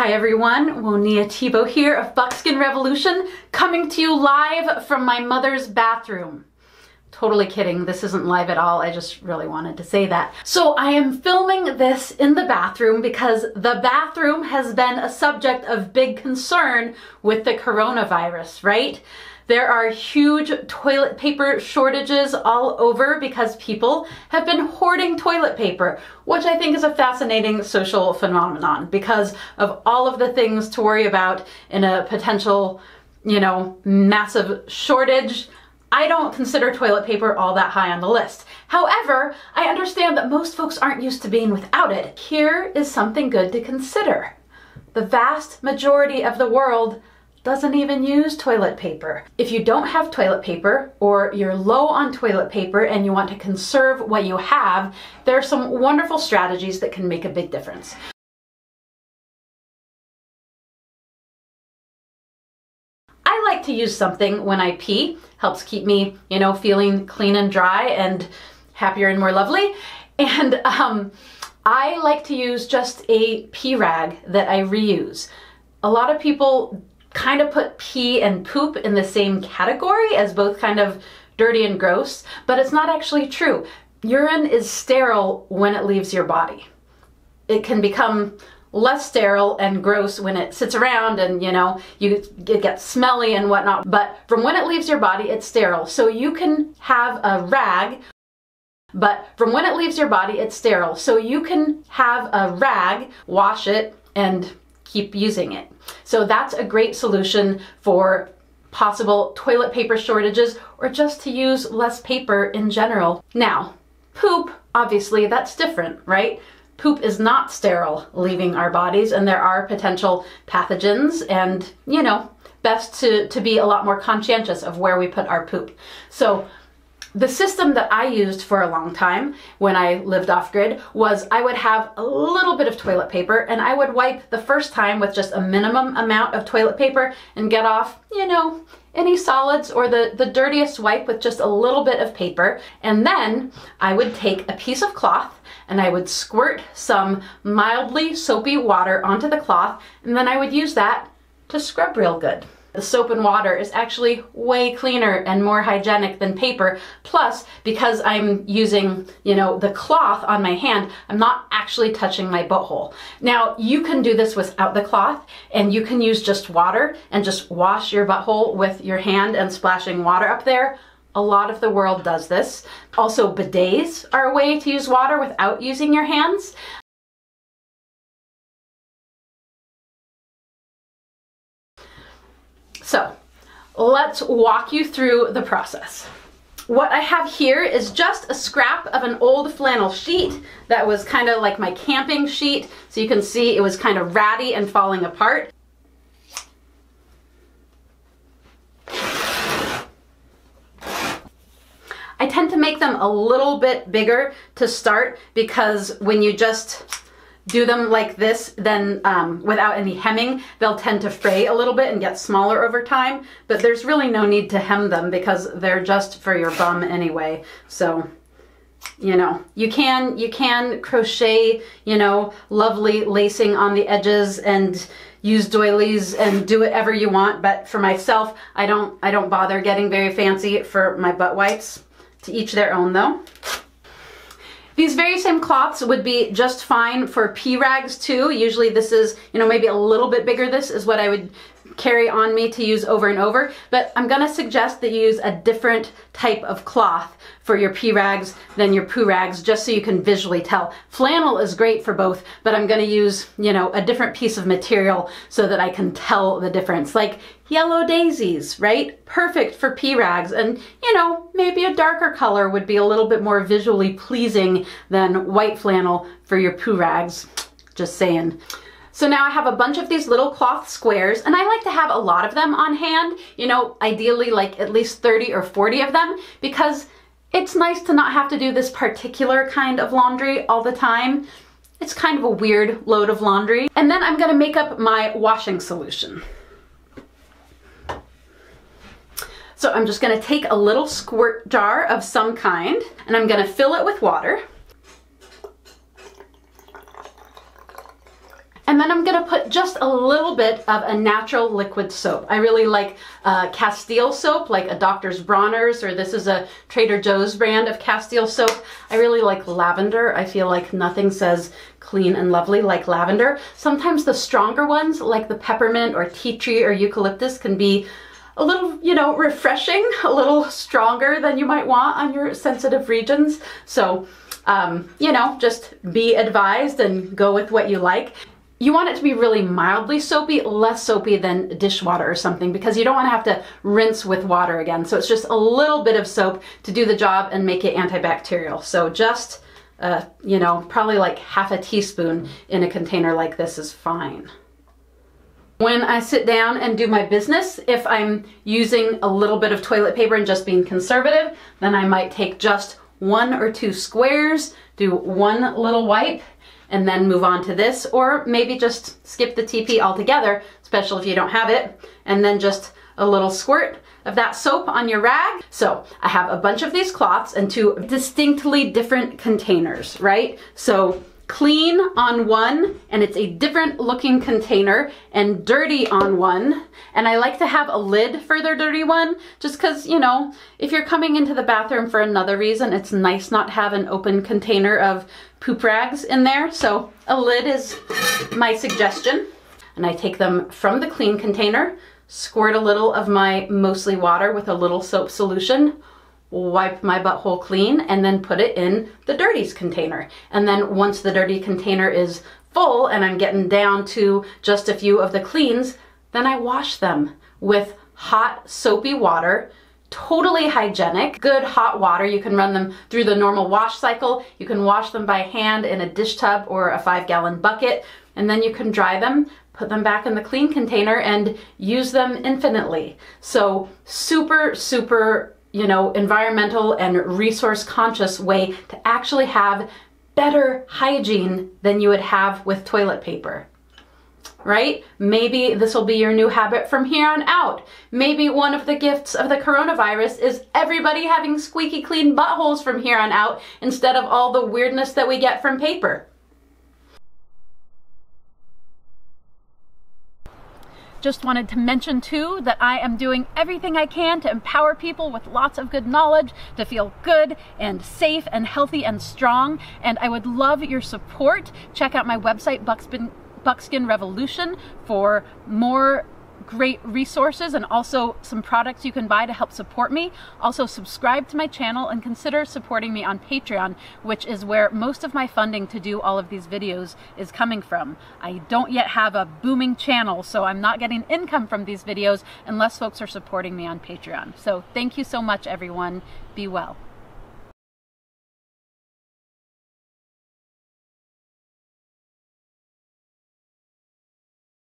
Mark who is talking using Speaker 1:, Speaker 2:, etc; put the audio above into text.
Speaker 1: Hi everyone, Wonia Thibault here of Buckskin Revolution, coming to you live from my mother's bathroom. Totally kidding, this isn't live at all, I just really wanted to say that. So I am filming this in the bathroom because the bathroom has been a subject of big concern with the coronavirus, right? There are huge toilet paper shortages all over because people have been hoarding toilet paper, which I think is a fascinating social phenomenon because of all of the things to worry about in a potential, you know, massive shortage. I don't consider toilet paper all that high on the list. However, I understand that most folks aren't used to being without it. Here is something good to consider. The vast majority of the world doesn't even use toilet paper. If you don't have toilet paper or you're low on toilet paper and you want to conserve what you have, there are some wonderful strategies that can make a big difference. I like to use something when I pee. Helps keep me, you know, feeling clean and dry and happier and more lovely. And um, I like to use just a pee rag that I reuse. A lot of people kind of put pee and poop in the same category as both kind of dirty and gross, but it's not actually true. Urine is sterile when it leaves your body. It can become less sterile and gross when it sits around and you know you it gets smelly and whatnot but from when it leaves your body it's sterile so you can have a rag but from when it leaves your body it's sterile so you can have a rag wash it and keep using it. So that's a great solution for possible toilet paper shortages or just to use less paper in general. Now, poop, obviously that's different, right? Poop is not sterile leaving our bodies and there are potential pathogens and, you know, best to, to be a lot more conscientious of where we put our poop. So the system that I used for a long time when I lived off grid was I would have a little bit of toilet paper and I would wipe the first time with just a minimum amount of toilet paper and get off, you know, any solids or the, the dirtiest wipe with just a little bit of paper. And then I would take a piece of cloth and I would squirt some mildly soapy water onto the cloth and then I would use that to scrub real good. The soap and water is actually way cleaner and more hygienic than paper. Plus, because I'm using, you know, the cloth on my hand, I'm not actually touching my butthole. Now, you can do this without the cloth and you can use just water and just wash your butthole with your hand and splashing water up there. A lot of the world does this. Also, bidets are a way to use water without using your hands. So let's walk you through the process. What I have here is just a scrap of an old flannel sheet that was kind of like my camping sheet. So you can see it was kind of ratty and falling apart. I tend to make them a little bit bigger to start because when you just do them like this, then um, without any hemming, they'll tend to fray a little bit and get smaller over time. But there's really no need to hem them because they're just for your bum anyway. So, you know, you can, you can crochet, you know, lovely lacing on the edges and use doilies and do whatever you want. But for myself, I don't, I don't bother getting very fancy for my butt wipes. To each their own though. These very same cloths would be just fine for pee rags too. Usually this is, you know, maybe a little bit bigger. This is what I would carry on me to use over and over, but I'm gonna suggest that you use a different type of cloth for your pee rags than your poo rags, just so you can visually tell. Flannel is great for both, but I'm gonna use, you know, a different piece of material so that I can tell the difference. Like yellow daisies, right? Perfect for pee rags. And, you know, maybe a darker color would be a little bit more visually pleasing than white flannel for your poo rags. Just saying. So now I have a bunch of these little cloth squares and I like to have a lot of them on hand, you know, ideally like at least 30 or 40 of them because it's nice to not have to do this particular kind of laundry all the time. It's kind of a weird load of laundry. And then I'm gonna make up my washing solution. So I'm just gonna take a little squirt jar of some kind and I'm gonna fill it with water. And then I'm gonna put just a little bit of a natural liquid soap. I really like uh, Castile soap, like a Doctor's Bronner's, or this is a Trader Joe's brand of Castile soap. I really like lavender. I feel like nothing says clean and lovely like lavender. Sometimes the stronger ones, like the peppermint or tea tree or eucalyptus, can be a little, you know, refreshing, a little stronger than you might want on your sensitive regions. So, um, you know, just be advised and go with what you like. You want it to be really mildly soapy, less soapy than dishwater or something because you don't want to have to rinse with water again. So it's just a little bit of soap to do the job and make it antibacterial. So just, uh, you know, probably like half a teaspoon in a container like this is fine. When I sit down and do my business, if I'm using a little bit of toilet paper and just being conservative, then I might take just one or two squares, do one little wipe, and then move on to this, or maybe just skip the TP altogether, especially if you don't have it, and then just a little squirt of that soap on your rag. So I have a bunch of these cloths and two distinctly different containers, right? So clean on one and it's a different looking container and dirty on one. And I like to have a lid for their dirty one just because, you know, if you're coming into the bathroom for another reason, it's nice not have an open container of poop rags in there. So a lid is my suggestion. And I take them from the clean container, squirt a little of my mostly water with a little soap solution, wipe my butthole clean, and then put it in the dirties container. And then once the dirty container is full and I'm getting down to just a few of the cleans, then I wash them with hot soapy water totally hygienic, good hot water. You can run them through the normal wash cycle. You can wash them by hand in a dish tub or a five gallon bucket, and then you can dry them, put them back in the clean container and use them infinitely. So super, super you know, environmental and resource conscious way to actually have better hygiene than you would have with toilet paper. Right? Maybe this will be your new habit from here on out. Maybe one of the gifts of the coronavirus is everybody having squeaky clean buttholes from here on out instead of all the weirdness that we get from paper. Just wanted to mention too that I am doing everything I can to empower people with lots of good knowledge to feel good and safe and healthy and strong. And I would love your support. Check out my website, Buckskin, Buckskin Revolution, for more great resources and also some products you can buy to help support me. Also subscribe to my channel and consider supporting me on Patreon, which is where most of my funding to do all of these videos is coming from. I don't yet have a booming channel, so I'm not getting income from these videos unless folks are supporting me on Patreon. So thank you so much, everyone. Be well.